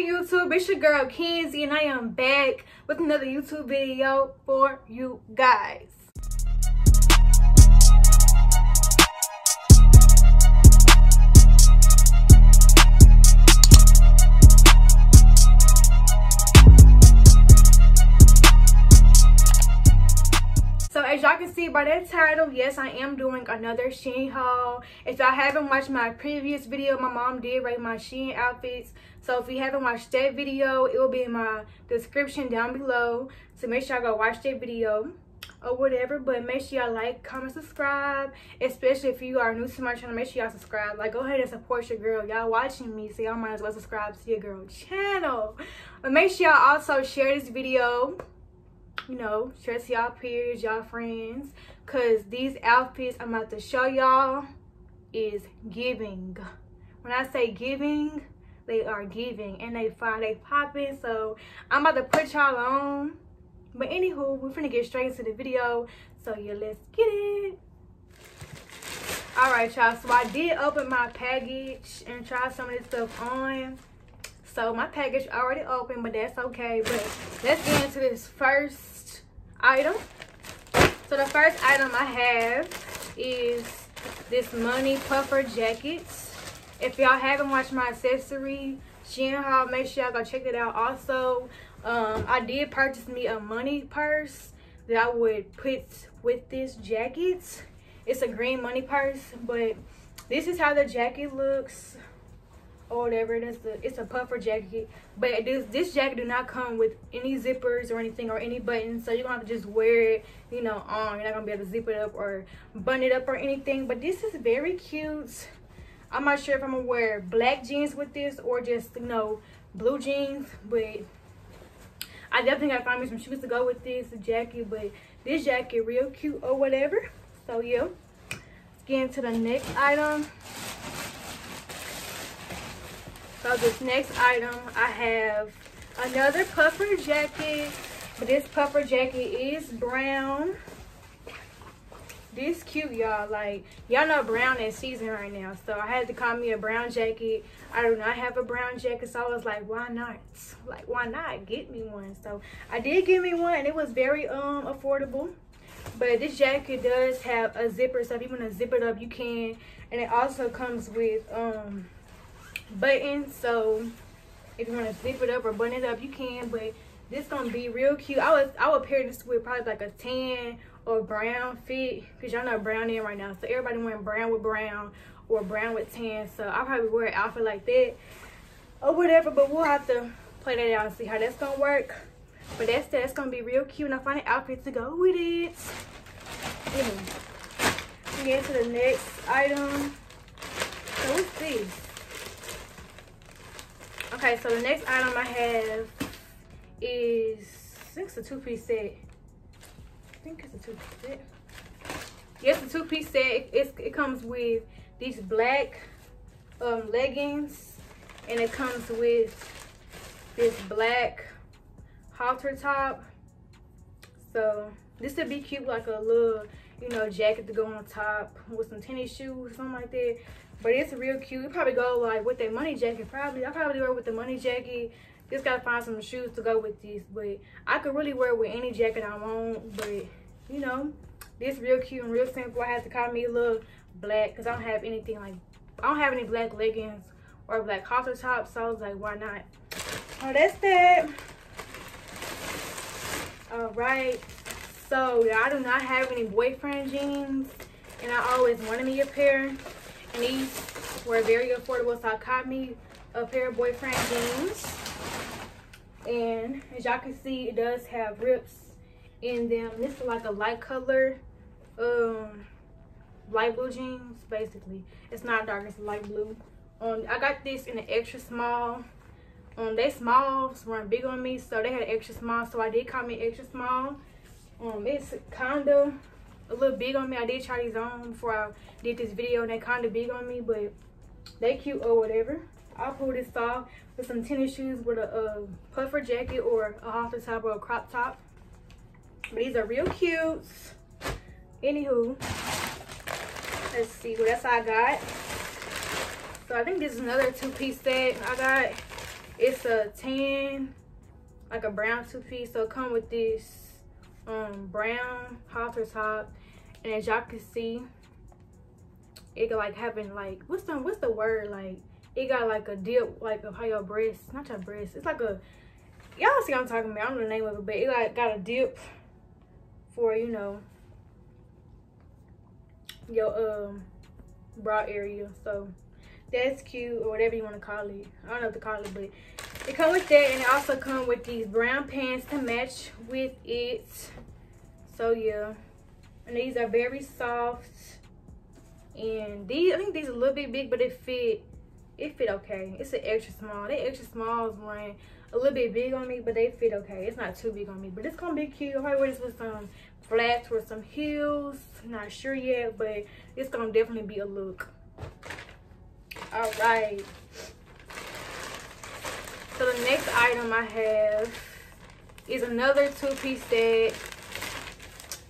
YouTube? It's your girl Kenzi and I am back with another YouTube video for you guys. Y'all can see by that title, yes, I am doing another Shein haul. If y'all haven't watched my previous video, my mom did rate my Shein outfits. So if you haven't watched that video, it will be in my description down below. So make sure y'all go watch that video or whatever. But make sure y'all like, comment, subscribe. Especially if you are new to my channel, make sure y'all subscribe. Like, go ahead and support your girl. Y'all watching me, so y'all might as well subscribe to your girl channel. But make sure y'all also share this video you know, share to y'all peers, y'all friends. Cause these outfits I'm about to show y'all is giving. When I say giving, they are giving and they fire, they popping. So I'm about to put y'all on. But anywho, we're finna get straight into the video. So yeah, let's get it. Alright y'all, so I did open my package and try some of this stuff on. So my package already open, but that's okay. But let's get into this first item. So the first item I have is this money puffer jackets. If y'all haven't watched my accessory Shein haul, make sure y'all go check it out. Also, um, I did purchase me a money purse that I would put with this jacket. It's a green money purse, but this is how the jacket looks or whatever it is it's a puffer jacket. But this this jacket do not come with any zippers or anything or any buttons so you're gonna have to just wear it you know on. You're not gonna be able to zip it up or button it up or anything. But this is very cute. I'm not sure if i'm gonna wear black jeans with this or just you know blue jeans but i definitely gotta find me some shoes to go with this jacket. But this jacket real cute or whatever. So yeah. Let's get into the next item so this next item, I have another puffer jacket. This puffer jacket is brown. This cute, y'all. Like, y'all know brown is season right now. So I had to call me a brown jacket. I do not have a brown jacket. So I was like, why not? Like, why not get me one? So I did get me one. And it was very um affordable. But this jacket does have a zipper. So if you want to zip it up, you can. And it also comes with um button. So if you want to zip it up or button it up you can but this gonna be real cute. I was i would pair this with probably like a tan or brown fit because y'all know brown in right now. So everybody wearing brown with brown or brown with tan. So i'll probably wear an outfit like that or whatever but we'll have to play that out and see how that's gonna work. But that's that's gonna be real cute and i find an outfit to go with it. Yeah. get to the next item. So what's this Okay, so the next item I have is, I think it's a two-piece set. I think it's a two-piece set. Yes, a two-piece set. It, it, comes with these black um, leggings. And it comes with this black halter top. So this would be cute like a little, you know, jacket to go on top with some tennis shoes, something like that. But it's real cute. You probably go like with that money jacket. Probably I probably wear with the money jacket. Just gotta find some shoes to go with this. But I could really wear with any jacket I want. But you know, this real cute and real simple. I had to call me a little black because I don't have anything like I don't have any black leggings or black halter tops. So I was like, why not? Oh, that's that. All right. So I do not have any boyfriend jeans, and I always wanted me a pair these were very affordable so i caught me a pair of boyfriend jeans. And as y'all can see it does have rips in them. This is like a light color um light blue jeans basically. It's not dark it's light blue. Um i got this in an extra small. Um they smalls weren't big on me so they had extra small so i did call me extra small. Um it's kind of a little big on me. I did try these on before I did this video and they kind of big on me, but they cute or whatever. I'll pull this off with some tennis shoes with a, a puffer jacket or a halter top or a crop top. But these are real cute. Anywho, let's see what else I got. So I think this is another two-piece set I got. It's a tan, like a brown two-piece. So come with this um brown halter top. And as y'all can see, it got like having like what's the what's the word? Like it got like a dip like of how your breast not your breast it's like a y'all see what i'm talking about i don't know the name of it but it like got a dip for you know your um bra area. So that's cute or whatever you want to call it. I don't know what to call it but it come with that and it also come with these brown pants to match with it. So yeah. And these are very soft. And these i think these are a little bit big but it fit it fit okay. It's an extra small. They extra smalls run a little bit big on me but they fit okay. It's not too big on me but it's gonna be cute. I probably wear this with some flats or some heels. Not sure yet but it's gonna definitely be a look. All right next item i have is another two-piece set.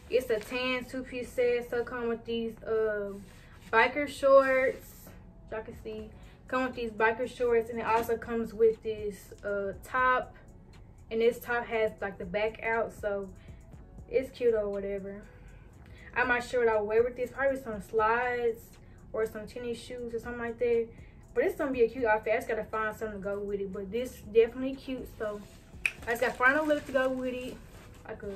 It's a tan two-piece set so come with these um biker shorts. Y'all can see. Come with these biker shorts and it also comes with this uh top. And this top has like the back out so it's cute or whatever. I'm not sure what i'll wear with this. Probably some slides or some tennis shoes or something like that but it's gonna be a cute outfit i just gotta find something to go with it but this definitely cute so i just gotta find a look to go with it like a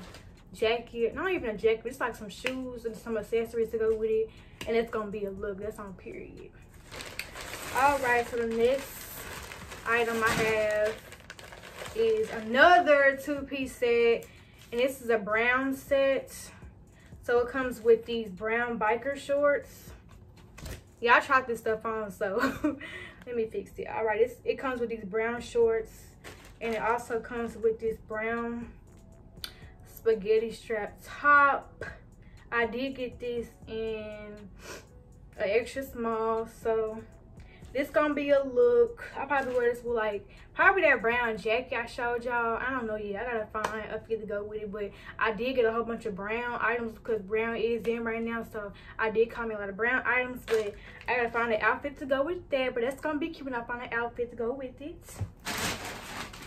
jacket not even a jacket it's like some shoes and some accessories to go with it and it's gonna be a look that's on period. All right so the next item i have is another two-piece set and this is a brown set so it comes with these brown biker shorts yeah i tried this stuff on so let me fix it. All right it comes with these brown shorts and it also comes with this brown spaghetti strap top. I did get this in an extra small so this gonna be a look. I probably wear this with like probably that brown jacket i showed y'all. I don't know yet. I gotta find a fit to go with it but i did get a whole bunch of brown items because brown is in right now so i did call me a lot of brown items but i gotta find an outfit to go with that but that's gonna be cute when i find an outfit to go with it.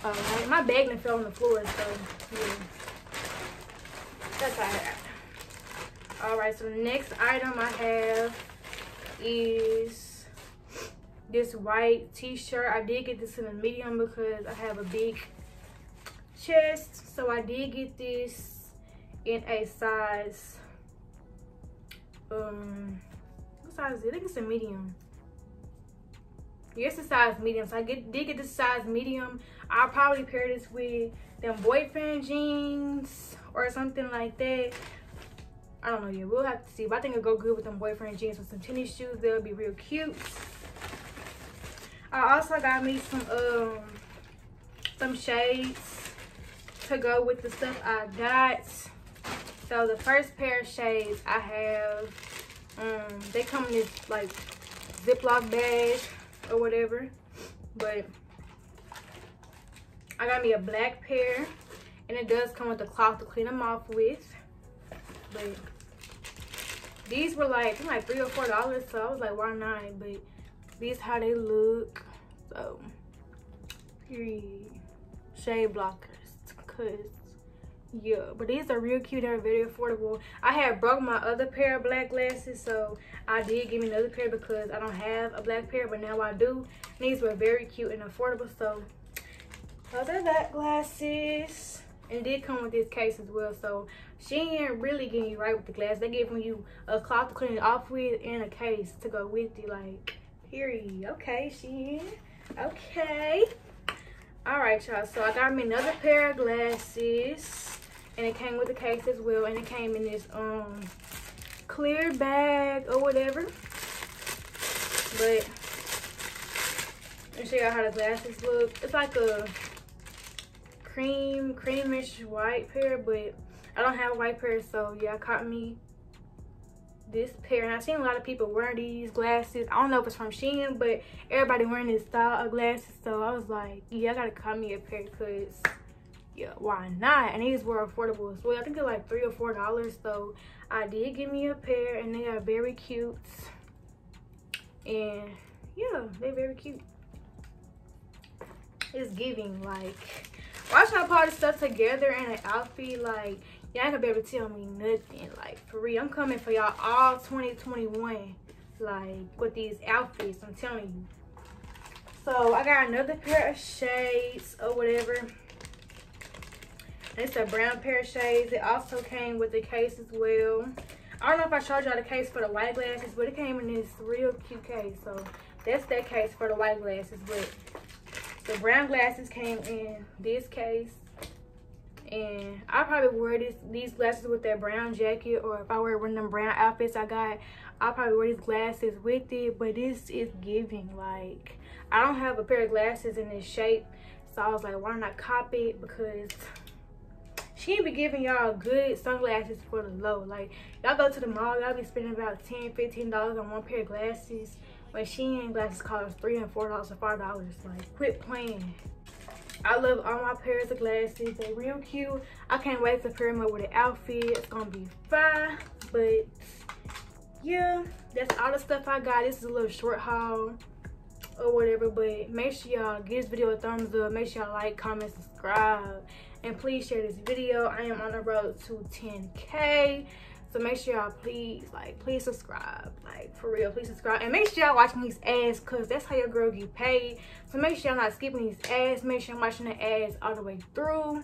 Oh, all right my bag done fell on the floor so yeah. That's all right all right so the next item i have is this white t-shirt i did get this in a medium because i have a big chest so i did get this in a size um what size is it i think it's a medium yes a size medium so i get did get this size medium i'll probably pair this with them boyfriend jeans or something like that I don't know yet. We'll have to see. But I think it'll go good with them boyfriend jeans with some tennis shoes. They'll be real cute. I also got me some um some shades to go with the stuff I got. So the first pair of shades I have, um, they come in this like Ziploc bag or whatever. But I got me a black pair and it does come with a cloth to clean them off with. But these were like, like three or four dollars, so I was like, why not? But these how they look so period shade blockers. Because yeah but these are real cute. And very affordable. I had broke my other pair of black glasses so i did give me another pair because i don't have a black pair but now i do. These were very cute and affordable so other that glasses. And did come with this case as well so Shein really getting you right with the glass. They giving you a cloth to clean it off with and a case to go with it like period. Okay she okay. All right y'all. So i got me another pair of glasses and it came with the case as well and it came in this um clear bag or whatever. But me show y'all how the glasses look. It's like a cream creamish white pair but i don't have a white pair so yeah caught me this pair and i've seen a lot of people wearing these glasses. I don't know if it's from shein but everybody wearing this style of glasses so i was like yeah i gotta cut me a pair because yeah why not? And these were affordable as well. I think they're like three or four dollars so i did give me a pair and they are very cute. And yeah they're very cute. It's giving like why should I put all this stuff together in an outfit like y'all ain't gonna be able to tell me nothing like for real. I'm coming for y'all all 2021 like with these outfits i'm telling you. So i got another pair of shades or whatever. It's a brown pair of shades. It also came with the case as well. I don't know if i showed y'all the case for the white glasses but it came in this real cute case. So that's that case for the white glasses. But the brown glasses came in this case and I probably wear this these glasses with that brown jacket or if I wear one of them brown outfits I got I'll probably wear these glasses with it. But this is giving like I don't have a pair of glasses in this shape. So I was like why not copy it? Because Shein be giving y'all good sunglasses for the low. Like y'all go to the mall y'all be spending about 10 15 dollars on one pair of glasses. When Shein glasses cost three and four dollars or five dollars. Like quit playing I love all my pairs of glasses. They're real cute. I can't wait to pair them up with an outfit. It's gonna be fine. But yeah, that's all the stuff I got. This is a little short haul or whatever. But make sure y'all give this video a thumbs up. Make sure y'all like, comment, subscribe. And please share this video. I am on the road to 10K. So make sure y'all please, like, please subscribe. Like, for real, please subscribe. And make sure y'all watching these ads because that's how your girl get paid. So make sure y'all not skipping these ads. Make sure I'm watching the ads all the way through.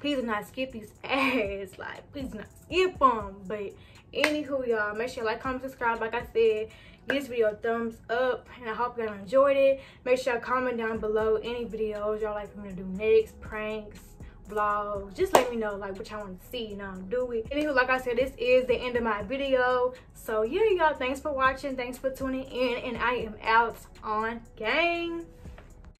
Please do not skip these ads. Like, please do not skip them. But anywho, y'all, make sure you like, comment, subscribe. Like I said, give this video a thumbs up. And I hope y'all enjoyed it. Make sure y'all comment down below any videos y'all like for me to do next, pranks, vlogs just let me know like what y'all want to see you i'll do it. Anywho like i said this is the end of my video. So yeah y'all thanks for watching. Thanks for tuning in. And i am out on gang